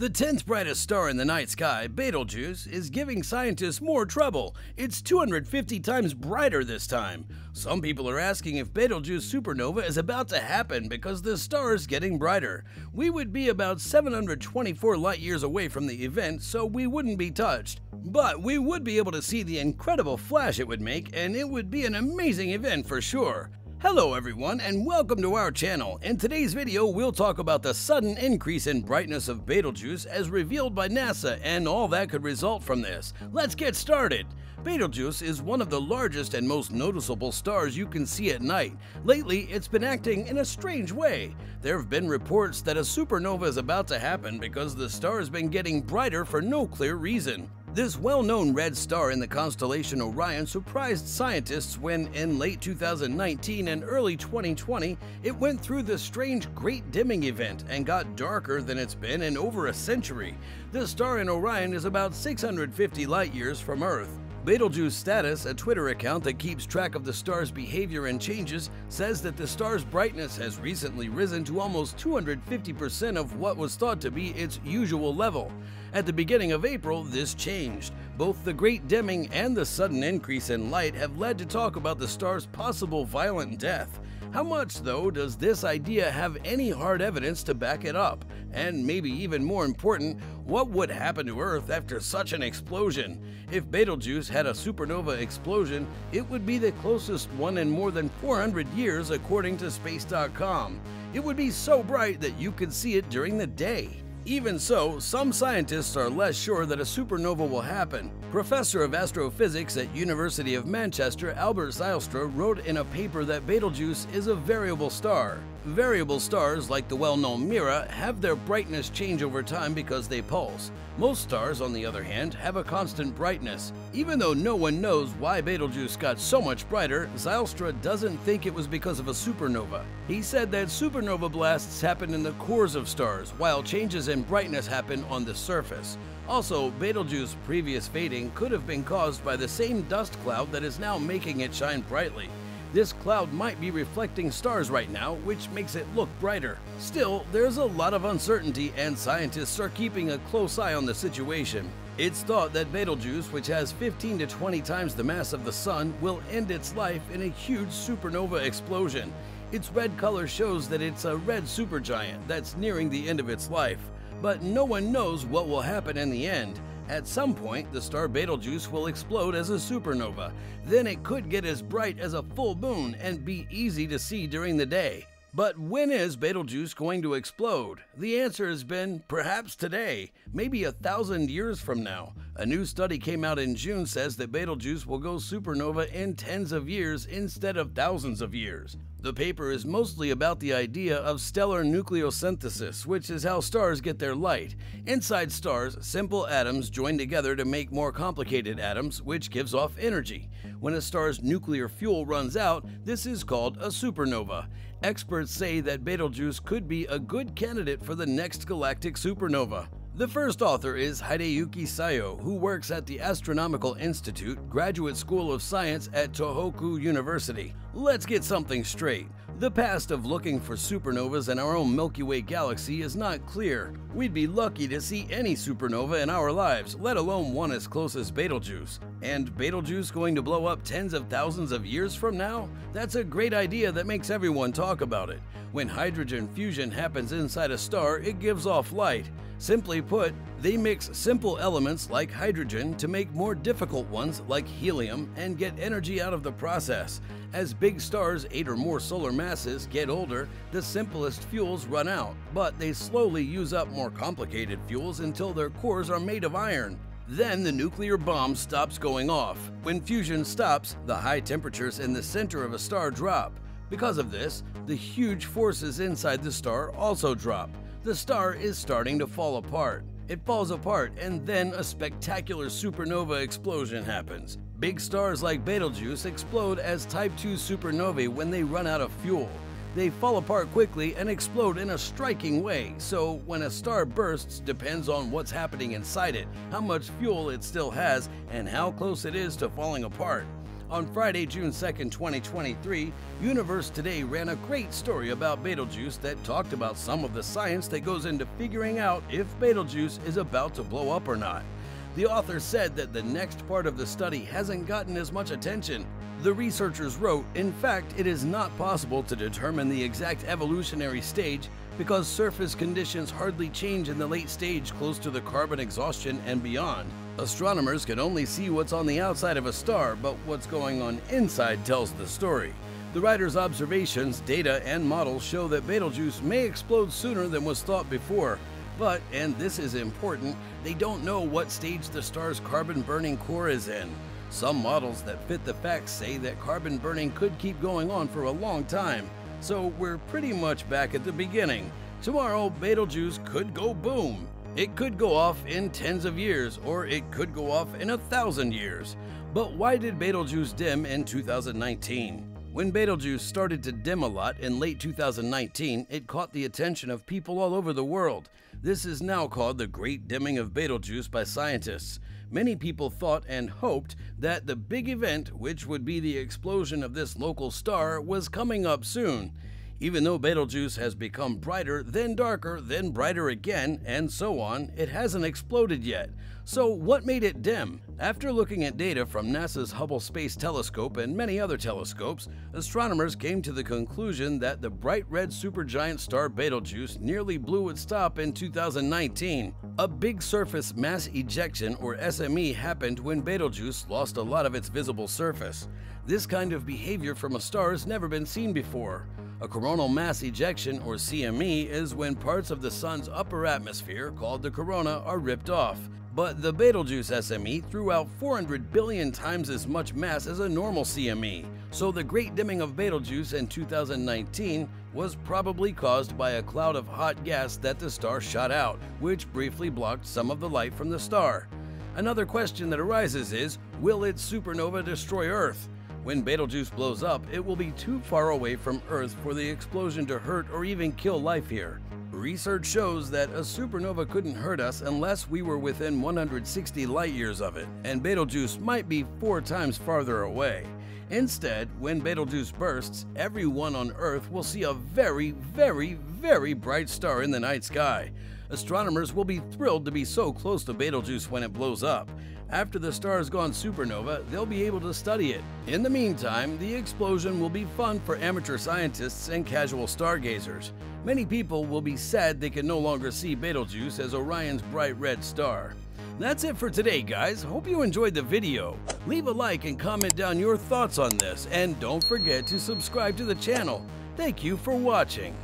The 10th brightest star in the night sky, Betelgeuse, is giving scientists more trouble. It's 250 times brighter this time. Some people are asking if Betelgeuse supernova is about to happen because the star is getting brighter. We would be about 724 light years away from the event, so we wouldn't be touched. But we would be able to see the incredible flash it would make, and it would be an amazing event for sure. Hello everyone and welcome to our channel. In today's video we'll talk about the sudden increase in brightness of Betelgeuse as revealed by NASA and all that could result from this. Let's get started. Betelgeuse is one of the largest and most noticeable stars you can see at night. Lately, it's been acting in a strange way. There have been reports that a supernova is about to happen because the star has been getting brighter for no clear reason. This well-known red star in the constellation Orion surprised scientists when, in late 2019 and early 2020, it went through the strange Great Dimming event and got darker than it's been in over a century. This star in Orion is about 650 light-years from Earth. Betelgeuse Status, a Twitter account that keeps track of the star's behavior and changes, says that the star's brightness has recently risen to almost 250% of what was thought to be its usual level. At the beginning of April, this changed. Both the great dimming and the sudden increase in light have led to talk about the star's possible violent death. How much, though, does this idea have any hard evidence to back it up? And maybe even more important, what would happen to Earth after such an explosion? If Betelgeuse had a supernova explosion, it would be the closest one in more than 400 years according to Space.com. It would be so bright that you could see it during the day. Even so, some scientists are less sure that a supernova will happen. Professor of astrophysics at University of Manchester, Albert Zijlstra, wrote in a paper that Betelgeuse is a variable star. Variable stars, like the well-known Mira, have their brightness change over time because they pulse. Most stars, on the other hand, have a constant brightness. Even though no one knows why Betelgeuse got so much brighter, Zijlstra doesn't think it was because of a supernova. He said that supernova blasts happen in the cores of stars, while changes in brightness happen on the surface. Also, Betelgeuse's previous fading could have been caused by the same dust cloud that is now making it shine brightly. This cloud might be reflecting stars right now, which makes it look brighter. Still, there's a lot of uncertainty and scientists are keeping a close eye on the situation. It's thought that Betelgeuse, which has 15 to 20 times the mass of the Sun, will end its life in a huge supernova explosion. Its red color shows that it's a red supergiant that's nearing the end of its life. But no one knows what will happen in the end. At some point, the star Betelgeuse will explode as a supernova. Then it could get as bright as a full moon and be easy to see during the day. But when is Betelgeuse going to explode? The answer has been perhaps today, maybe a thousand years from now. A new study came out in June says that Betelgeuse will go supernova in tens of years instead of thousands of years. The paper is mostly about the idea of stellar nucleosynthesis, which is how stars get their light. Inside stars, simple atoms join together to make more complicated atoms, which gives off energy. When a star's nuclear fuel runs out, this is called a supernova. Experts say that Betelgeuse could be a good candidate for the next galactic supernova. The first author is Hideyuki Saio, who works at the Astronomical Institute, Graduate School of Science at Tohoku University. Let's get something straight. The past of looking for supernovas in our own Milky Way galaxy is not clear. We'd be lucky to see any supernova in our lives, let alone one as close as Betelgeuse. And Betelgeuse going to blow up tens of thousands of years from now? That's a great idea that makes everyone talk about it. When hydrogen fusion happens inside a star, it gives off light. Simply put, they mix simple elements like hydrogen to make more difficult ones like helium and get energy out of the process. As big stars, eight or more solar masses, get older, the simplest fuels run out, but they slowly use up more complicated fuels until their cores are made of iron. Then the nuclear bomb stops going off. When fusion stops, the high temperatures in the center of a star drop. Because of this, the huge forces inside the star also drop the star is starting to fall apart. It falls apart, and then a spectacular supernova explosion happens. Big stars like Betelgeuse explode as Type 2 supernovae when they run out of fuel. They fall apart quickly and explode in a striking way, so when a star bursts depends on what's happening inside it, how much fuel it still has, and how close it is to falling apart. On Friday, June 2, 2023, Universe Today ran a great story about Betelgeuse that talked about some of the science that goes into figuring out if Betelgeuse is about to blow up or not. The author said that the next part of the study hasn't gotten as much attention. The researchers wrote, in fact, it is not possible to determine the exact evolutionary stage because surface conditions hardly change in the late stage close to the carbon exhaustion and beyond. Astronomers can only see what's on the outside of a star, but what's going on inside tells the story. The writer's observations, data, and models show that Betelgeuse may explode sooner than was thought before, but, and this is important, they don't know what stage the star's carbon burning core is in. Some models that fit the facts say that carbon burning could keep going on for a long time, so we're pretty much back at the beginning. Tomorrow, Betelgeuse could go boom. It could go off in tens of years, or it could go off in a thousand years. But why did Betelgeuse dim in 2019? When Betelgeuse started to dim a lot in late 2019, it caught the attention of people all over the world. This is now called the Great Dimming of Betelgeuse by scientists. Many people thought and hoped that the big event, which would be the explosion of this local star, was coming up soon. Even though Betelgeuse has become brighter, then darker, then brighter again, and so on, it hasn't exploded yet. So, what made it dim? After looking at data from NASA's Hubble Space Telescope and many other telescopes, astronomers came to the conclusion that the bright red supergiant star Betelgeuse nearly blew its top in 2019. A big surface mass ejection, or SME, happened when Betelgeuse lost a lot of its visible surface. This kind of behavior from a star has never been seen before. A coronal mass ejection, or CME, is when parts of the sun's upper atmosphere, called the corona, are ripped off. But the Betelgeuse SME threw out 400 billion times as much mass as a normal CME, so the great dimming of Betelgeuse in 2019 was probably caused by a cloud of hot gas that the star shot out, which briefly blocked some of the light from the star. Another question that arises is, will its supernova destroy Earth? When Betelgeuse blows up, it will be too far away from Earth for the explosion to hurt or even kill life here. Research shows that a supernova couldn't hurt us unless we were within 160 light years of it, and Betelgeuse might be four times farther away. Instead, when Betelgeuse bursts, everyone on Earth will see a very, very, very bright star in the night sky. Astronomers will be thrilled to be so close to Betelgeuse when it blows up. After the star has gone supernova, they'll be able to study it. In the meantime, the explosion will be fun for amateur scientists and casual stargazers. Many people will be sad they can no longer see Betelgeuse as Orion's bright red star. That's it for today, guys. Hope you enjoyed the video. Leave a like and comment down your thoughts on this, and don't forget to subscribe to the channel. Thank you for watching.